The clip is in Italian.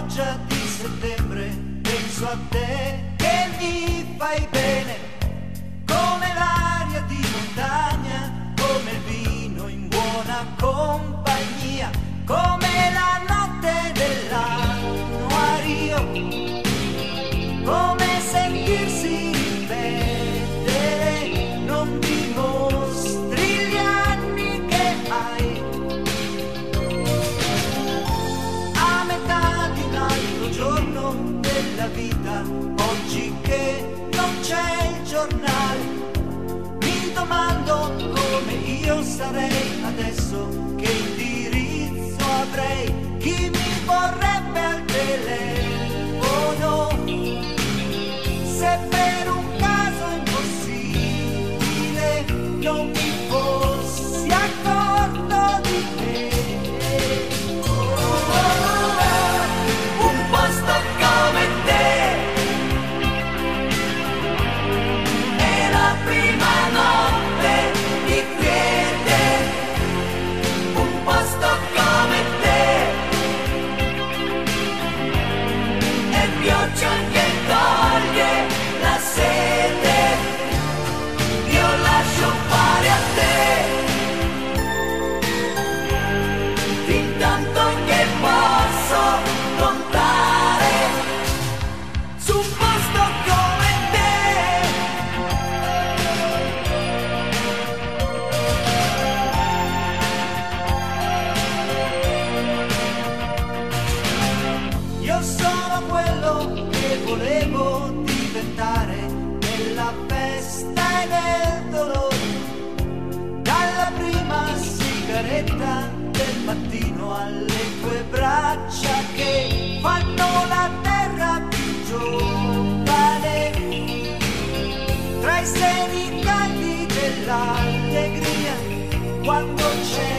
pioggia di settembre penso a te che mi fai bene. Della vita, oggi che non c'è il giornale, mi domando come io sarei adesso, che indirizzo avrei, volevo diventare nella festa e nel dolore. Dalla prima sigaretta del mattino alle tue braccia che fanno la terra più giovane. Tra i seni caldi dell'allegria quando c'è